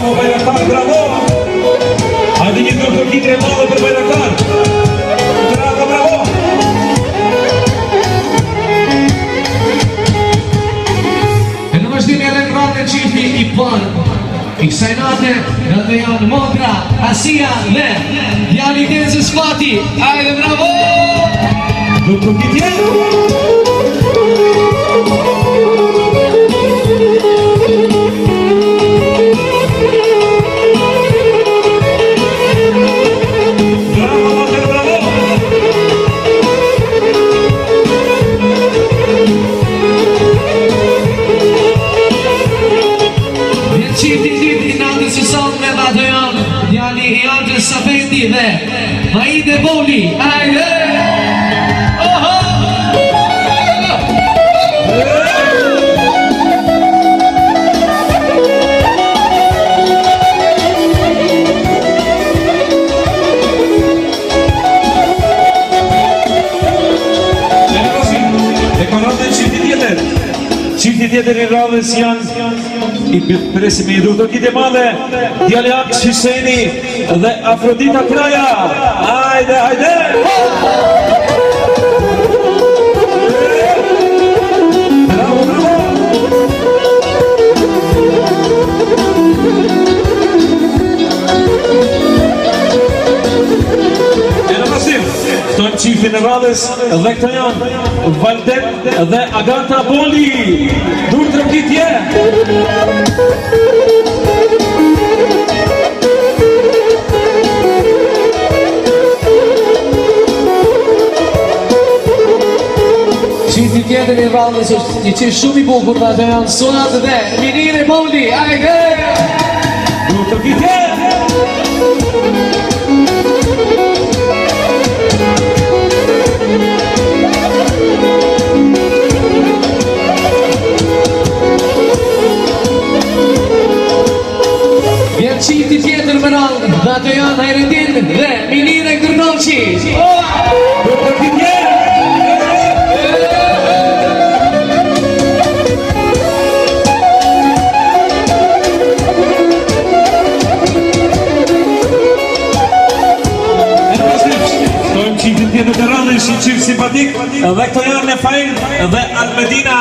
bravo, bajraktar, bravo! Ajde gjithë nuk të kitre mëllë për bajraktar Për bravo! E nuk është dinje le në këvartën i për I kësaj në atër në të janë mokra, asia, dhe Dja një të njëzës fati Ajde, bravo! Nuk të kitre Ion de gjithi tjetër i radhës janë i me i rudokit e madhe Djali Aks dhe Afrodita Praja Hajde, hajde! Hajde! Sot qifin e radhes dhe këta janë Valdet dhe Agata Boli Dur të rëpjit je Qifin tjetën e radhes është një qifë shumë i bukur Dhe të janë sonat dhe Minire Boli, a e gërë Dur të rëpjit je Thank you. qifti tjetër më nëllën dhe të janë hajretin dhe minin e Kërnullë qistë ola E në pasën stojmë në kërrallën dhe këto janë Nefajn dhe Almedina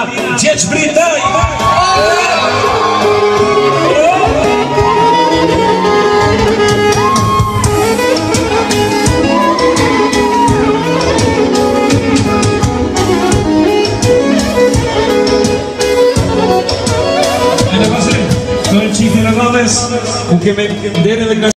O que me dieron